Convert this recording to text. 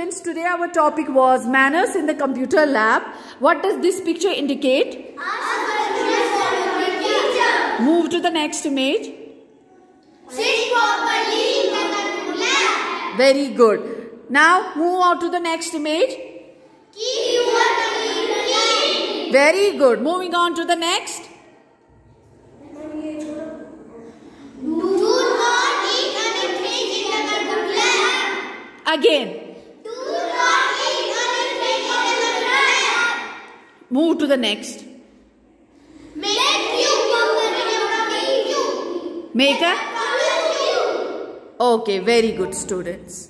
students, today our topic was manners in the computer lab. What does this picture indicate? Move to the next image. Very good. Now move on to the next image. Very good. Moving on to the next. Do not eat anything in the computer lab. Again. Do not eat anything in the computer lab. Move to the next. Make you. Make a. Okay, very good students.